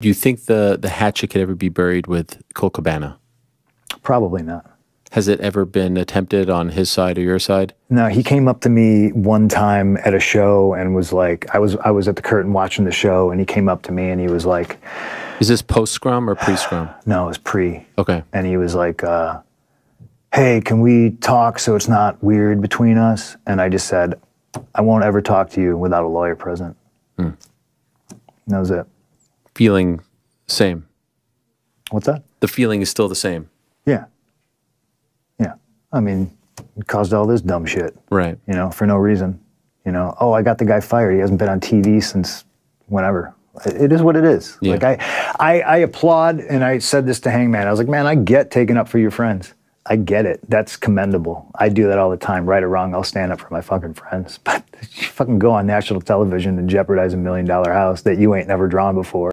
Do you think the the hatchet could ever be buried with Colt Cabana? Probably not. Has it ever been attempted on his side or your side? No, he came up to me one time at a show and was like, I was I was at the curtain watching the show, and he came up to me and he was like, Is this post scrum or pre scrum? No, it was pre. Okay. And he was like, uh, Hey, can we talk so it's not weird between us? And I just said, I won't ever talk to you without a lawyer present. And that was it. Feeling same. What's that? The feeling is still the same. Yeah. Yeah. I mean, it caused all this dumb shit. Right. You know, for no reason. You know, oh, I got the guy fired. He hasn't been on TV since whenever. It is what it is. Yeah. Like I, I, I applaud, and I said this to Hangman. I was like, man, I get taking up for your friends. I get it. That's commendable. I do that all the time, right or wrong. I'll stand up for my fucking friends. But you fucking go on national television and jeopardize a million dollar house that you ain't never drawn before.